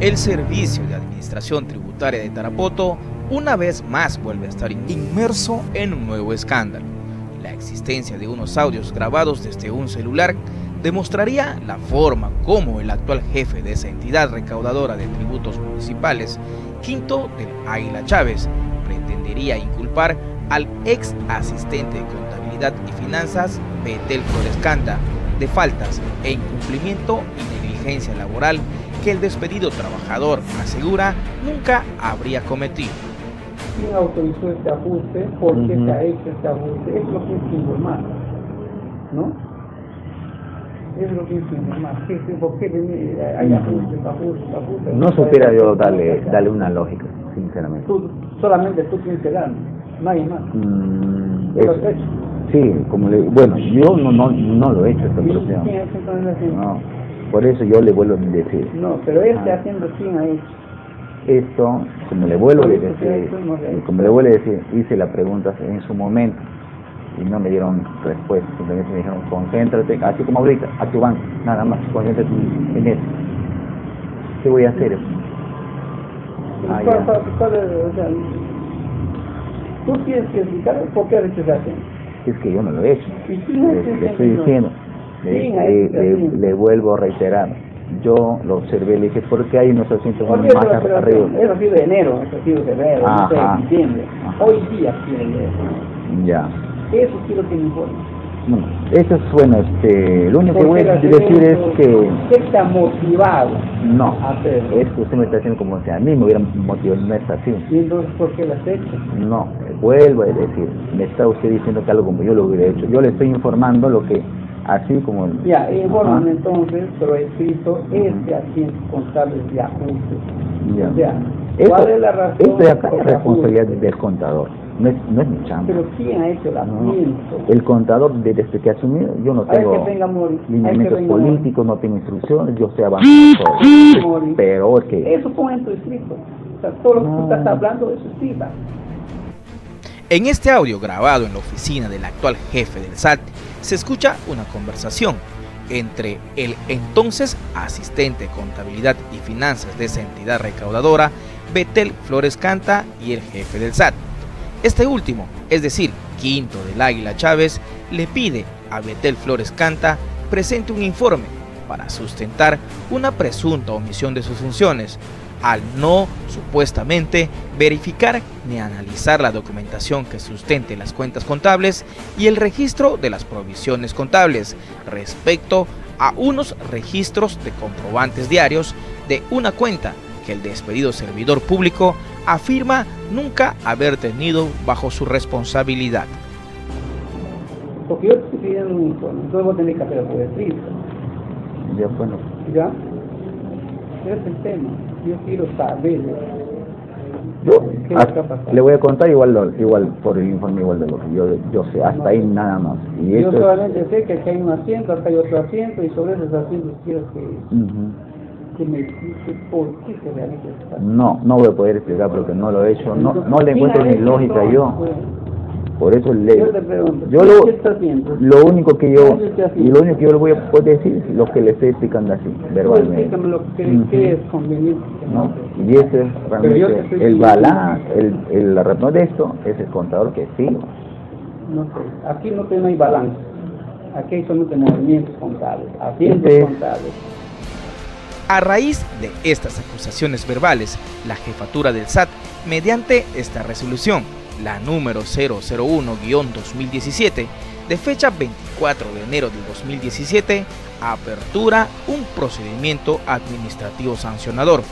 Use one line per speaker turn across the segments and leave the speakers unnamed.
El Servicio de Administración Tributaria de Tarapoto una vez más vuelve a estar inmerso en un nuevo escándalo. La existencia de unos audios grabados desde un celular demostraría la forma como el actual jefe de esa entidad recaudadora de tributos municipales, Quinto del Águila Chávez, pretendería inculpar al ex asistente de contabilidad y finanzas, Betel Florescanta, de faltas e incumplimiento y negligencia laboral que el despedido trabajador asegura nunca habría cometido.
¿Quién autorizó este ajuste? ¿Por qué se ha hecho este ajuste? Es lo que es informar, ¿no? Es lo que es informar. ¿Por qué hay ajustes, ajustes, ajustes?
No supiera yo darle, darle una lógica, sinceramente.
Tú, solamente tú tienes que dar, nadie más.
Mm, es, sí, como le, bueno, yo no, no, no lo he hecho esta
operación. ¿Quién ha hecho
No, por eso yo le vuelvo a decir.
No, pero este haciendo quién ha hecho
esto, como le vuelvo a decir, como le vuelvo a decir, hice la pregunta en su momento y no me dieron respuesta, simplemente me dijeron concéntrate, así como ahorita, a tu banco, nada más, concéntrate en eso. ¿Qué voy a hacer?
Ah, tú tienes que explicar por qué hecho
Es que yo no lo he hecho. Le, estoy diciendo, le vuelvo a reiterar yo lo observé, le dije, ¿por qué hay unos asientos más
arriba? Eso ha sido de enero, eso ha sido de febrero, no sé, de diciembre. Hoy día quieren eso.
Ya.
Eso quiero que me informe.
Bueno, eso es bueno, este, lo único que voy a decir es que...
¿Qué está motivado?
No, es que usted me está haciendo como si a mí me hubiera motivado, no es así.
¿Y entonces por qué lo has hecho?
No, vuelvo a decir, me está usted diciendo que algo como yo lo hubiera hecho. Yo le estoy informando lo que así como...
Ya, informan entonces, pero escrito, este asiento contable de ajuste. Ya. O sea, ¿cuál es la razón?
Esto de acá es responsabilidad del contador, no es, no es mi chamba.
Pero ¿quién ha hecho el asiento?
El contador, desde que asumió, yo no tengo lineamientos políticos, no tengo instrucciones, yo sé avanzar. Pero que...
Eso pone en tu escrito. O sea, todo lo que tú estás hablando, eso escrita.
En este audio grabado en la oficina del actual jefe del SAT, se escucha una conversación entre el entonces asistente de contabilidad y finanzas de esa entidad recaudadora, Betel Flores Canta, y el jefe del SAT. Este último, es decir, Quinto del Águila Chávez, le pide a Betel Flores Canta presente un informe para sustentar una presunta omisión de sus funciones, al no supuestamente verificar ni analizar la documentación que sustente las cuentas contables y el registro de las provisiones contables respecto a unos registros de comprobantes diarios de una cuenta que el despedido servidor público afirma nunca haber tenido bajo su responsabilidad.
Porque yo estoy pidiendo un informe, entonces que hacer.
Ya, bueno.
¿Ya? Ese es el tema yo quiero saber
yo le voy a contar igual igual por el informe igual de lo que yo yo sé hasta ahí nada más.
Y yo solamente sé que aquí hay un asiento acá hay otro asiento y sobre esos asientos quiero que, que me explique por qué se realiza
no no voy a poder explicar porque no lo he hecho no no le encuentro ni lógica yo. pues, por eso leo. Yo, lo, lo único que yo y lo único que yo le voy a poder decir es lo que le estoy explicando así, verbalmente.
lo que, es conveniente.
¿no? Y ese es realmente el balance, el, el, la razón de esto es el contador que sí.
No sé, aquí no, hay balance. Aquí hay solamente movimientos contables, asientos este contables.
A raíz de estas acusaciones verbales, la jefatura del SAT, mediante esta resolución, la número 001-2017, de fecha 24 de enero del 2017, apertura un procedimiento administrativo sancionador.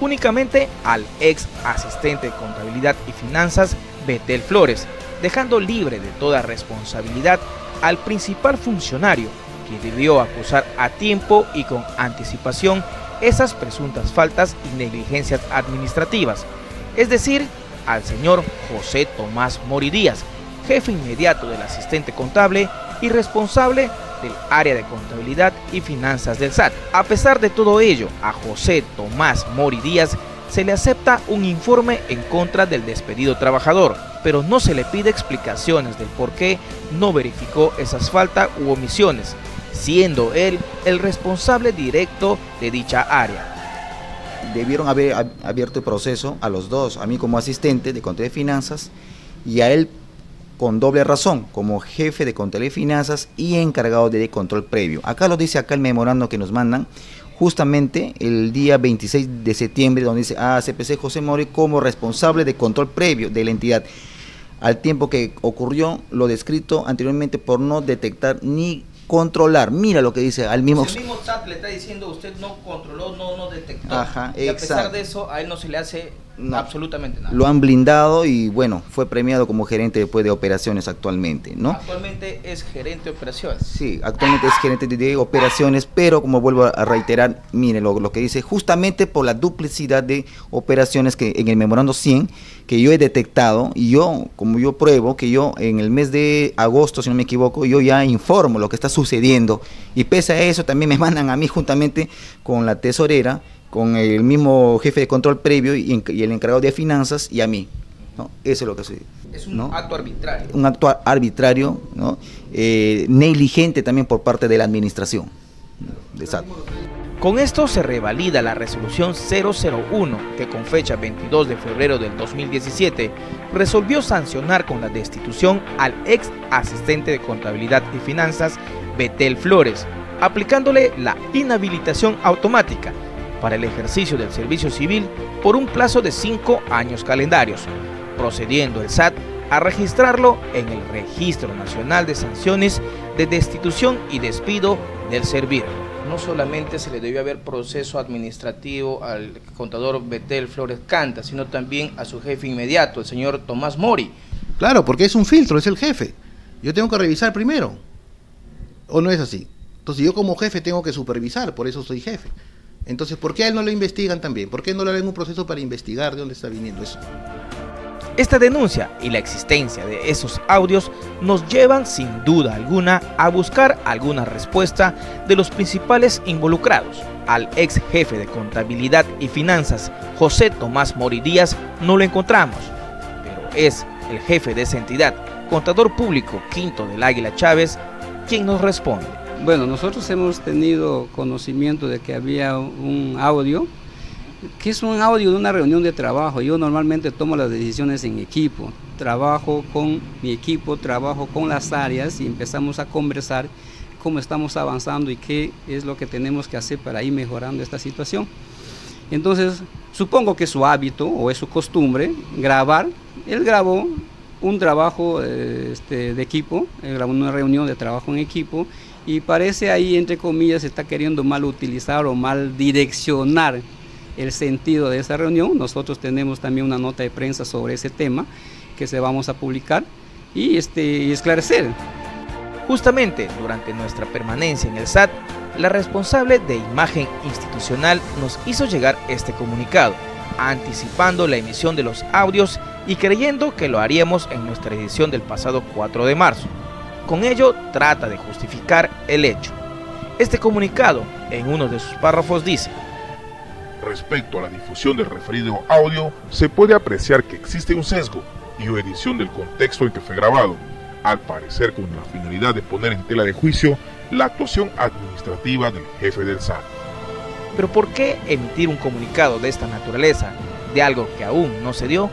Únicamente al ex asistente de contabilidad y finanzas Betel Flores, dejando libre de toda responsabilidad al principal funcionario que debió acusar a tiempo y con anticipación esas presuntas faltas y negligencias administrativas, es decir, al señor José Tomás Mori Díaz, jefe inmediato del asistente contable y responsable del área de contabilidad y finanzas del SAT. A pesar de todo ello, a José Tomás Mori Díaz se le acepta un informe en contra del despedido trabajador, pero no se le pide explicaciones del por qué no verificó esas faltas u omisiones, siendo él el responsable directo de dicha área.
Debieron haber abierto el proceso a los dos, a mí como asistente de control de finanzas y a él con doble razón, como jefe de control de finanzas y encargado de control previo. Acá lo dice acá el memorando que nos mandan, justamente el día 26 de septiembre, donde dice ACPC José Mori como responsable de control previo de la entidad, al tiempo que ocurrió lo descrito anteriormente por no detectar ni controlar. Mira lo que dice al mismo.
el mismo SAT le está diciendo usted no controló, no, no detectó. Ajá, y a pesar de eso, a él no se le hace absolutamente nada.
Lo han blindado y bueno, fue premiado como gerente después de operaciones actualmente, ¿no?
Actualmente es gerente de operaciones.
Sí, actualmente es gerente de operaciones, pero como vuelvo a reiterar, mire lo, lo que dice, justamente por la duplicidad de operaciones que en el memorando 100 que yo he detectado y yo, como yo pruebo, que yo en el mes de agosto, si no me equivoco, yo ya informo lo que está sucediendo y pese a eso también me mandan a mí juntamente con la tesorera, con el mismo jefe de control previo y, el encargado de finanzas y a mí. ¿no? Eso es lo que sucede.
Es un acto arbitrario.
Un acto arbitrario, ¿no? Eh, negligente también por parte de la administración. De
con esto se revalida la resolución 001 que con fecha 22 de febrero del 2017 resolvió sancionar con la destitución al ex asistente de contabilidad y finanzas Betel Flores, aplicándole la inhabilitación automática para el ejercicio del servicio civil por un plazo de cinco años calendarios, procediendo el SAT a registrarlo en el Registro Nacional de Sanciones de Destitución y Despido del Servicio no solamente se le debió haber proceso administrativo al contador Betel Flores Canta, sino también a su jefe inmediato, el señor Tomás Mori.
Claro, porque es un filtro, es el jefe. Yo tengo que revisar primero. ¿O no es así? Entonces yo como jefe tengo que supervisar, por eso soy jefe. Entonces, ¿por qué a él no lo investigan también? ¿Por qué no le hacen un proceso para investigar de dónde está viniendo eso?
Esta denuncia y la existencia de esos audios nos llevan sin duda alguna a buscar alguna respuesta de los principales involucrados. Al ex jefe de contabilidad y finanzas, José Tomás Mori Díaz, no lo encontramos, pero es el jefe de esa entidad, contador público Quinto del Águila Chávez, quien nos responde.
Bueno, nosotros hemos tenido conocimiento de que había un audio que es un audio de una reunión de trabajo. Yo normalmente tomo las decisiones en equipo. Trabajo con mi equipo, trabajo con las áreas y empezamos a conversar cómo estamos avanzando y qué es lo que tenemos que hacer para ir mejorando esta situación. Entonces, supongo que su hábito o es su costumbre grabar. Él grabó un trabajo este, de equipo, grabó una reunión de trabajo en equipo y parece ahí, entre comillas, se está queriendo mal utilizar o mal direccionar el sentido de esa reunión. Nosotros tenemos también una nota de prensa sobre ese tema que se vamos a publicar y, este, esclarecer.
Justamente durante nuestra permanencia en el SAT, la responsable de imagen institucional nos hizo llegar este comunicado, anticipando la emisión de los audios y creyendo que lo haríamos en nuestra edición del pasado 4 de marzo. Con ello trata de justificar el hecho. Este comunicado, en uno de sus párrafos, dice,
Respecto a la difusión del referido audio, se puede apreciar que existe un sesgo y o edición del contexto en que fue grabado, al parecer con la finalidad de poner en tela de juicio la actuación administrativa del jefe del SAT.
Pero ¿por qué emitir un comunicado de esta naturaleza de algo que aún no se dio?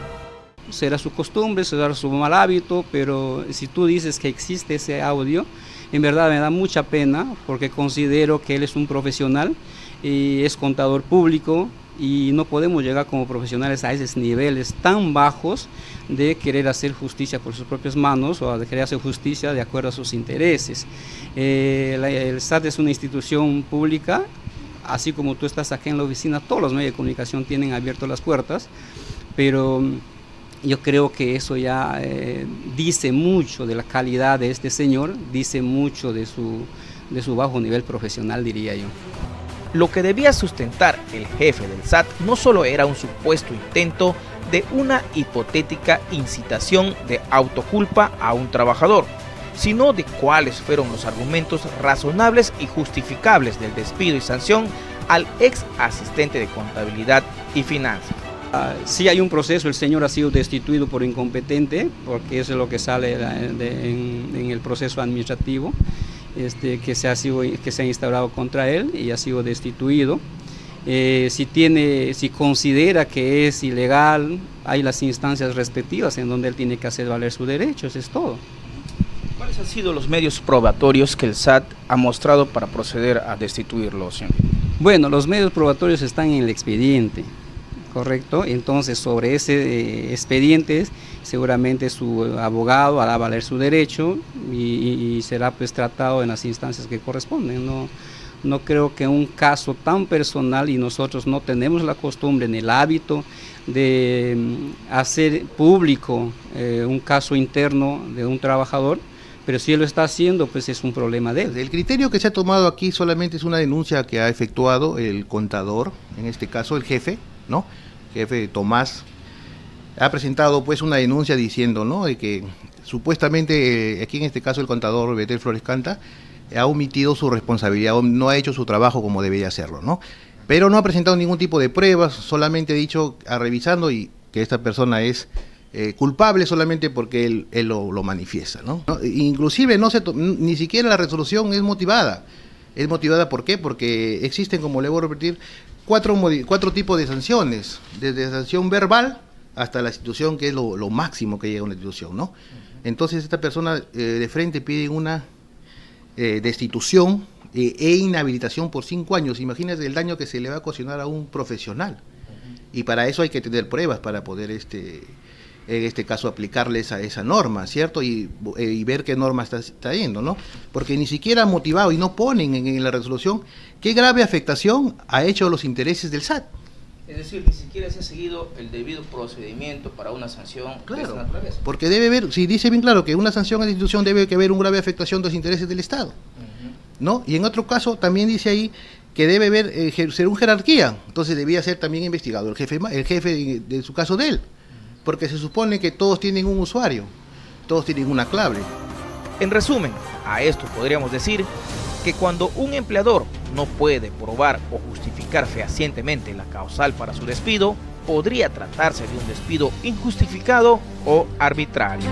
Será su costumbre, será su mal hábito, pero si tú dices que existe ese audio, en verdad me da mucha pena porque considero que él es un profesional y es contador público y no podemos llegar como profesionales a esos niveles tan bajos de querer hacer justicia por sus propias manos o de querer hacer justicia de acuerdo a sus intereses. Eh, el SAT es una institución pública, así como tú estás aquí en la oficina, todos los medios de comunicación tienen abierto las puertas, pero yo creo que eso ya eh, dice mucho de la calidad de este señor, dice mucho de su, de su bajo nivel profesional, diría yo.
Lo que debía sustentar el jefe del SAT no solo era un supuesto intento de una hipotética incitación de autoculpa a un trabajador, sino de cuáles fueron los argumentos razonables y justificables del despido y sanción al ex asistente de contabilidad y finanzas.
Ah, sí hay un proceso, el señor ha sido destituido por incompetente, porque eso es lo que sale en el proceso administrativo. Este, que, se ha sido, que se ha instaurado contra él y ha sido destituido. Eh, si tiene, si considera que es ilegal, hay las instancias respectivas en donde él tiene que hacer valer sus derechos, es todo.
¿Cuáles han sido los medios probatorios que el SAT ha mostrado para proceder a destituirlo, señor?
Bueno, los medios probatorios están en el expediente, ¿correcto? Entonces, sobre ese eh, expediente, seguramente su abogado hará valer su derecho y, y, será pues tratado en las instancias que corresponden. No, no creo que un caso tan personal y nosotros no tenemos la costumbre ni el hábito de mm, hacer público eh, un caso interno de un trabajador, pero si él lo está haciendo, pues es un problema de él.
El criterio que se ha tomado aquí solamente es una denuncia que ha efectuado el contador, en este caso el jefe, ¿no? Jefe Tomás ha presentado pues una denuncia diciendo, ¿no? De que supuestamente, eh, aquí en este caso el contador Betel Flores Canta, ha omitido su responsabilidad, no ha hecho su trabajo como debería hacerlo, ¿no? Pero no ha presentado ningún tipo de pruebas, solamente ha dicho, ha revisando y que esta persona es eh, culpable solamente porque él, él lo, lo, manifiesta, ¿no? Inclusive no se ni siquiera la resolución es motivada. Es motivada ¿por qué? Porque existen, como le voy a repetir, cuatro, cuatro tipos de sanciones, desde sanción verbal hasta la institución, que es lo, lo máximo que llega a una institución, ¿no? Entonces esta persona eh, de frente pide una eh, destitución eh, e inhabilitación por cinco años. Imagínense el daño que se le va a ocasionar a un profesional. Y para eso hay que tener pruebas para poder, este, en este caso, aplicarles a esa norma, ¿cierto? Y, eh, y ver qué norma está trayendo, ¿no? Porque ni siquiera motivado y no ponen en, en la resolución qué grave afectación ha hecho los intereses del SAT.
Es decir, ni siquiera se ha seguido el debido procedimiento para una sanción
claro,
de naturaleza.
Porque debe haber, si dice bien claro que una sanción a la institución debe que haber una grave afectación de los intereses del Estado. Uh -huh. ¿No? Y en otro caso también dice ahí que debe haber eh, ser un jerarquía, entonces debía ser también investigado el jefe, el jefe de, de su caso de él, porque se supone que todos tienen un usuario, todos tienen una clave.
En resumen, a esto podríamos decir que cuando un empleador no puede probar o justificar fehacientemente la causal para su despido, podría tratarse de un despido injustificado o arbitrario.